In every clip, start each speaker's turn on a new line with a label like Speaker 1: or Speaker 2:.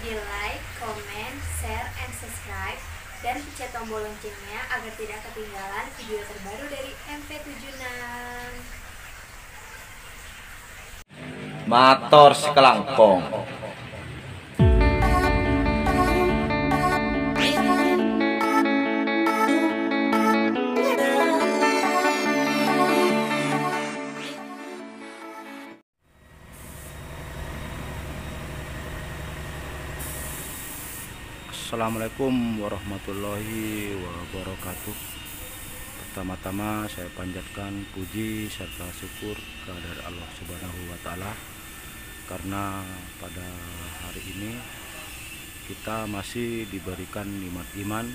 Speaker 1: di like, comment, share, and subscribe dan pencet tombol loncengnya agar tidak ketinggalan video terbaru dari MP76.
Speaker 2: Mator sekelangkong.
Speaker 3: Assalamualaikum warahmatullahi wabarakatuh Pertama-tama saya panjatkan puji serta syukur kehadirat Allah Subhanahu wa taala karena pada hari ini kita masih diberikan nikmat iman,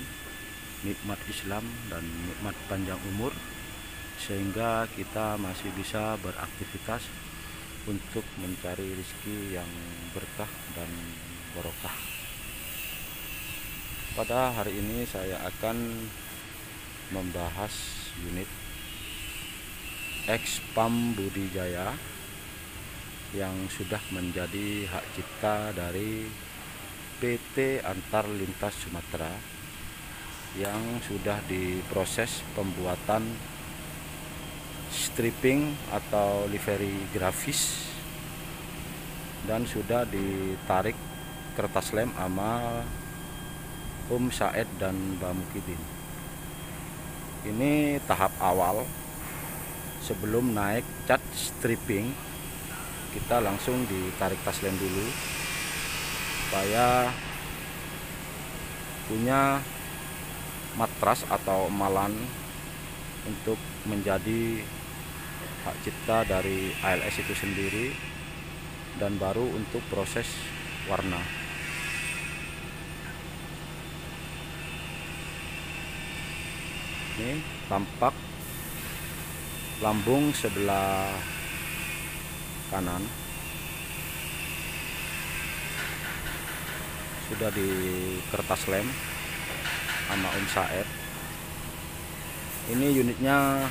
Speaker 3: nikmat Islam dan nikmat panjang umur sehingga kita masih bisa beraktivitas untuk mencari rezeki yang berkah dan barokah. Pada hari ini saya akan membahas unit Expam Budijaya yang sudah menjadi hak cipta dari PT Antar Lintas Sumatera yang sudah diproses pembuatan stripping atau livery grafis dan sudah ditarik kertas lem sama Om Saed dan Mbak Mukidin. Ini tahap awal. Sebelum naik cat stripping kita langsung ditarik tas lem dulu supaya punya matras atau malan untuk menjadi hak cipta dari ALS itu sendiri dan baru untuk proses warna ini tampak lambung sebelah kanan. Sudah di kertas lem sama Om Saed ini unitnya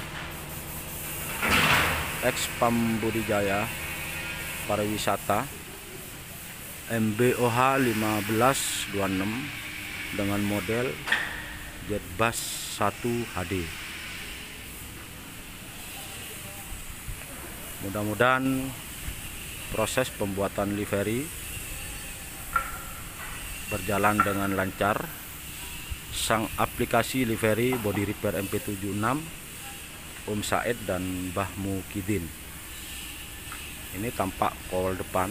Speaker 3: Expam Budijaya pariwisata MBOH 1526 dengan model Jetbus 1 HD mudah-mudahan proses pembuatan livery berjalan dengan lancar. Sang aplikasi livery body repair MP76 Om Said dan Mbah Mukidin. Ini tampak kol depan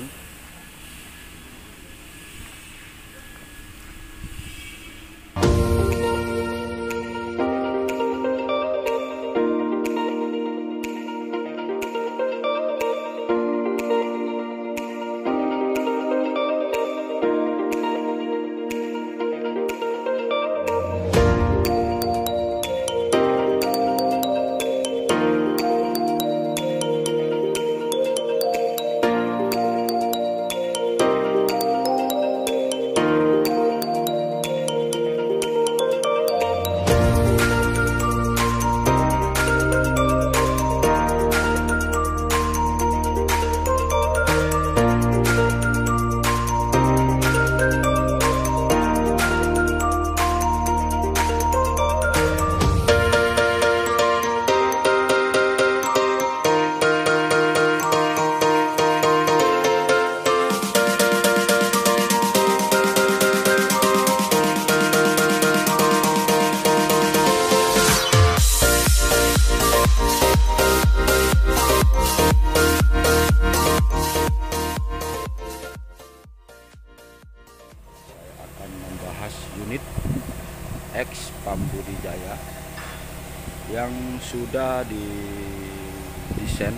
Speaker 3: sudah didesain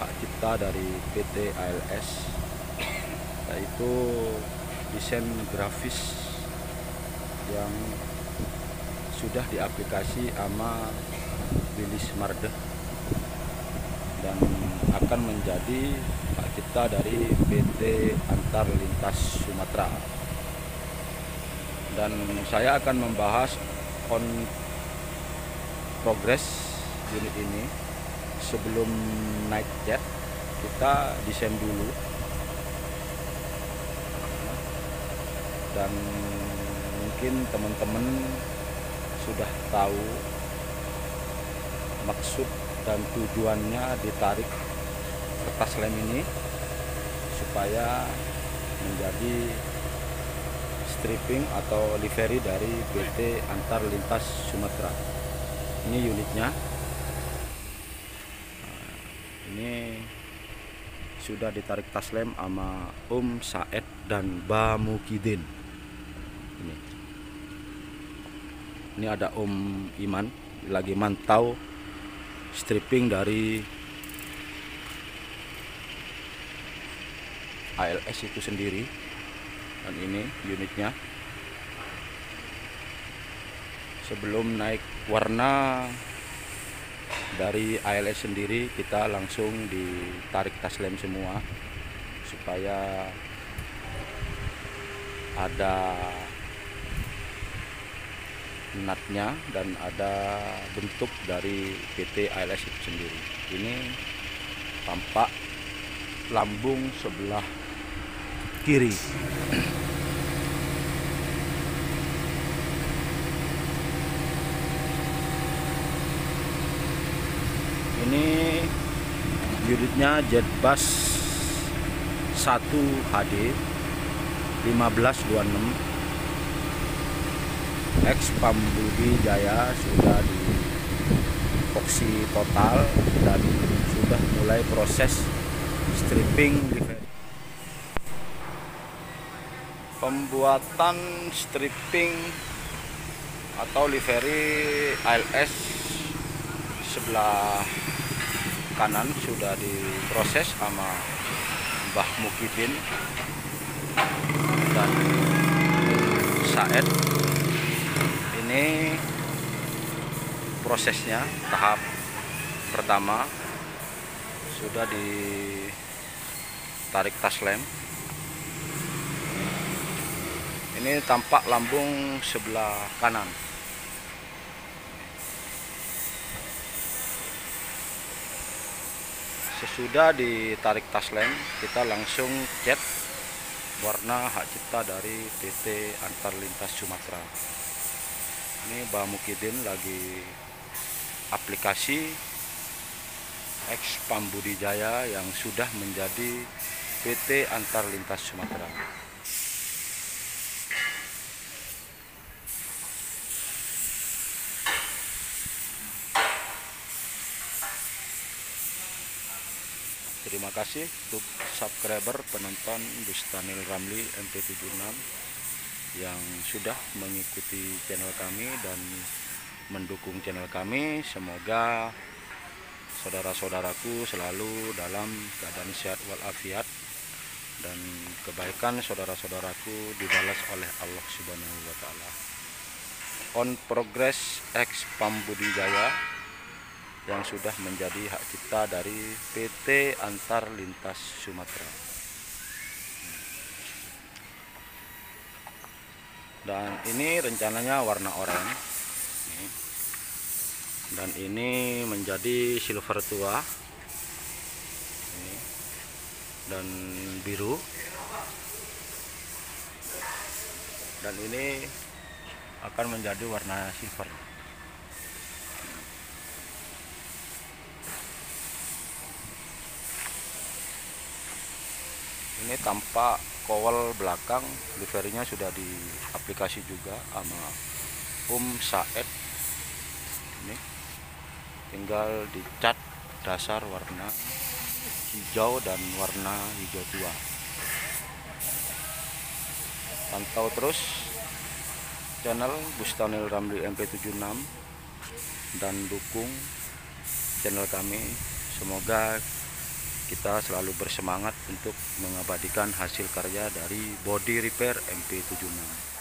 Speaker 3: hak cipta dari PT ALS yaitu desain grafis yang sudah diaplikasi sama Bilis Mardeh dan akan menjadi hak cipta dari PT Antar Lintas Sumatera. Dan saya akan membahas on progress unit ini sebelum naik jet kita desain dulu. Dan mungkin teman-teman sudah tahu maksud dan tujuannya ditarik kertas lem ini supaya menjadi stripping atau livery dari PT Antar Lintas Sumatera ini unitnya. Nah, ini sudah ditarik tas lem sama Om Saed dan Bamukidin ini. Ini ada Om Iman lagi mantau stripping dari ALS itu sendiri. Dan ini unitnya sebelum naik warna dari ALS sendiri kita langsung ditarik tas lem semua supaya ada natnya dan ada bentuk dari PT ALS itu sendiri. Ini tampak lambung sebelah kiri ini unitnya Jetbus 1 HD 1526 X Pambudi Jaya sudah di epoxy total dan sudah mulai proses stripping livery pembuatan stripping atau livery ALS sebelah kanan sudah diproses sama Mbah Mukidin dan Saed. Ini prosesnya tahap pertama. Sudah ditarik tas lem. Ini tampak lambung sebelah kanan sesudah ditarik tas lem kita langsung cat warna hak cipta dari PT Antar Lintas Sumatera. Ini Mbak Mukidin lagi aplikasi X Pambudi Jaya yang sudah menjadi PT Antar Lintas Sumatera Terima kasih untuk subscriber penonton Bustanil Ramli MP76 yang sudah mengikuti channel kami dan mendukung channel kami. Semoga saudara-saudaraku selalu dalam keadaan sehat walafiat dan kebaikan saudara-saudaraku dibalas oleh Allah Subhanahu wa taala. On progress X Pambudi Jaya yang sudah menjadi hak cipta dari PT Antar Lintas Sumatera. Dan ini rencananya warna oranye. Dan ini menjadi silver tua. Dan biru. Dan ini akan menjadi warna silver. Ini tampak kowal belakang liverinya sudah diaplikasi juga sama Om Saed. Ini tinggal dicat dasar warna hijau dan warna hijau tua. Pantau terus channel Bustanil Ramli MP76 dan dukung channel kami. Semoga kita selalu bersemangat untuk mengabadikan hasil karya dari body repair MP76